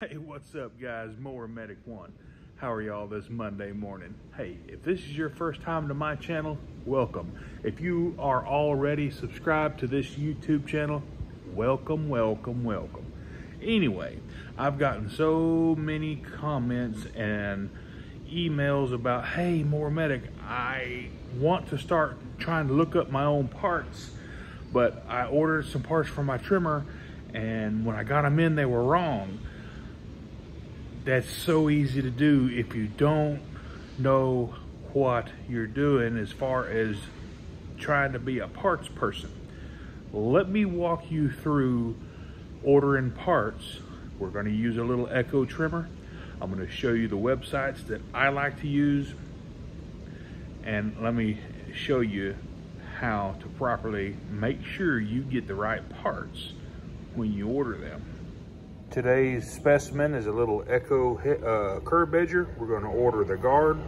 Hey, what's up, guys? Mower Medic One. How are y'all this Monday morning? Hey, if this is your first time to my channel, welcome. If you are already subscribed to this YouTube channel, welcome, welcome, welcome. Anyway, I've gotten so many comments and emails about, hey, Mower Medic, I want to start trying to look up my own parts, but I ordered some parts for my trimmer, and when I got them in, they were wrong that's so easy to do if you don't know what you're doing as far as trying to be a parts person. Let me walk you through ordering parts. We're going to use a little Echo trimmer. I'm going to show you the websites that I like to use and let me show you how to properly make sure you get the right parts when you order them. Today's specimen is a little Echo uh, curb edger. We're going to order the guard.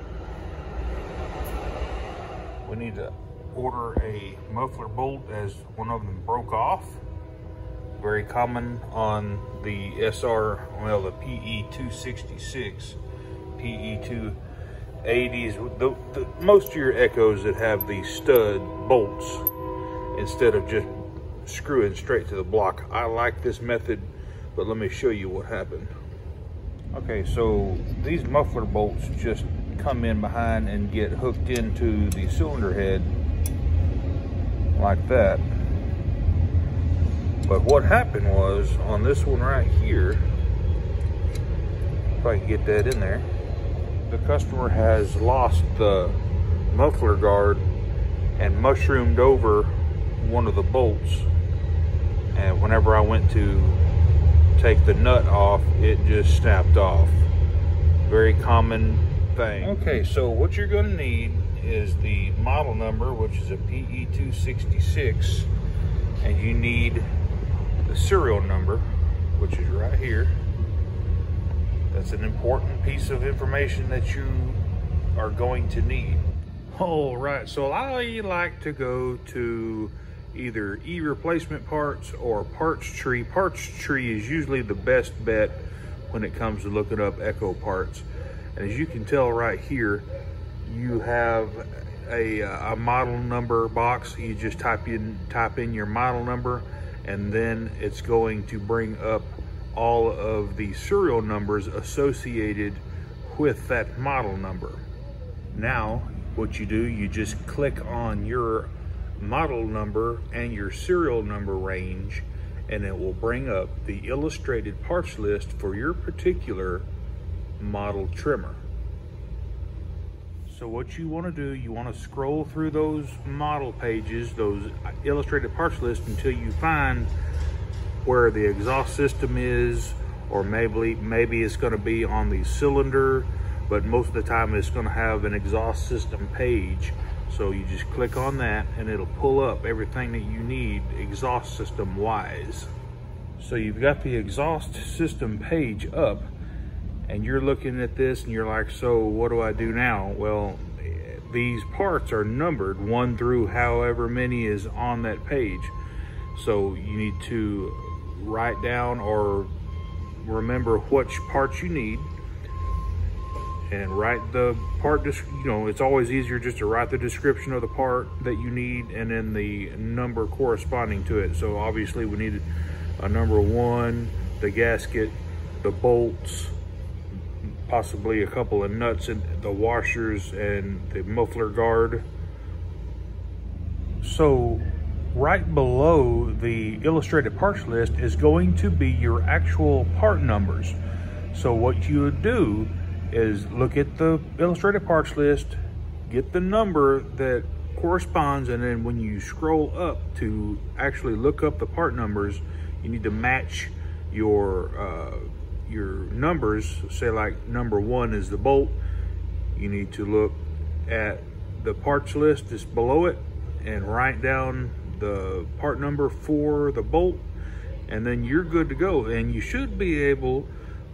We need to order a muffler bolt as one of them broke off. Very common on the SR, well, the PE266, PE280s. The, the, most of your Echoes that have the stud bolts instead of just screwing straight to the block. I like this method but let me show you what happened. Okay, so these muffler bolts just come in behind and get hooked into the cylinder head like that. But what happened was on this one right here, if I can get that in there, the customer has lost the muffler guard and mushroomed over one of the bolts. And whenever I went to take the nut off, it just snapped off. Very common thing. Okay, so what you're gonna need is the model number, which is a PE266, and you need the serial number, which is right here. That's an important piece of information that you are going to need. All right, so I like to go to either eReplacementParts or PartsTree. Parts tree is usually the best bet when it comes to looking up Echo parts. And as you can tell right here, you have a, uh, a model number box. You just type in, type in your model number and then it's going to bring up all of the serial numbers associated with that model number. Now, what you do, you just click on your model number and your serial number range and it will bring up the illustrated parts list for your particular model trimmer. So what you want to do, you want to scroll through those model pages, those illustrated parts list until you find where the exhaust system is or maybe maybe it's going to be on the cylinder, but most of the time it's going to have an exhaust system page so you just click on that and it'll pull up everything that you need exhaust system wise. So you've got the exhaust system page up and you're looking at this and you're like, so what do I do now? Well, these parts are numbered one through however many is on that page. So you need to write down or remember which parts you need and write the part, you know, it's always easier just to write the description of the part that you need and then the number corresponding to it. So obviously we need a number one, the gasket, the bolts, possibly a couple of nuts and the washers and the muffler guard. So right below the illustrated parts list is going to be your actual part numbers. So what you would do is look at the illustrated parts list, get the number that corresponds, and then when you scroll up to actually look up the part numbers, you need to match your uh, your numbers. Say like number one is the bolt. You need to look at the parts list that's below it and write down the part number for the bolt and then you're good to go and you should be able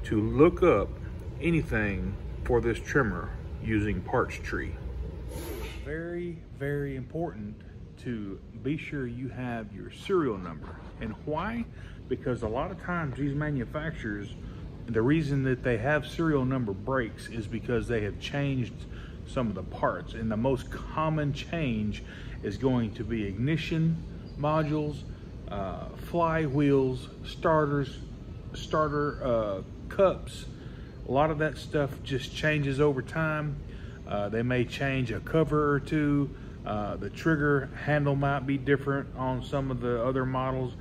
to look up anything for this trimmer using PartsTree. Very, very important to be sure you have your serial number. And why? Because a lot of times these manufacturers the reason that they have serial number breaks is because they have changed some of the parts. And the most common change is going to be ignition modules, uh, flywheels, starters, starter uh, cups. A lot of that stuff just changes over time. Uh, they may change a cover or two. Uh, the trigger handle might be different on some of the other models,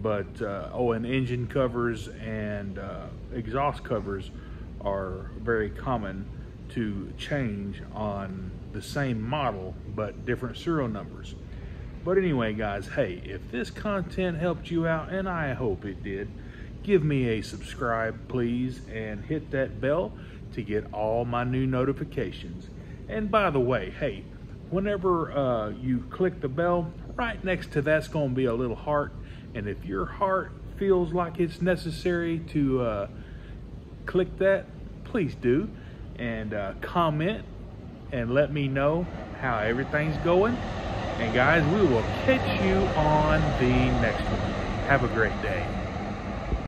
but uh, oh, and engine covers and uh, exhaust covers are very common to change on the same model but different serial numbers. But anyway, guys, hey, if this content helped you out, and I hope it did, give me a subscribe, please, and hit that bell to get all my new notifications. And by the way, hey, whenever uh, you click the bell, right next to that's going to be a little heart. And if your heart feels like it's necessary to uh, click that, please do. And uh, comment and let me know how everything's going. And guys, we will catch you on the next one. Have a great day.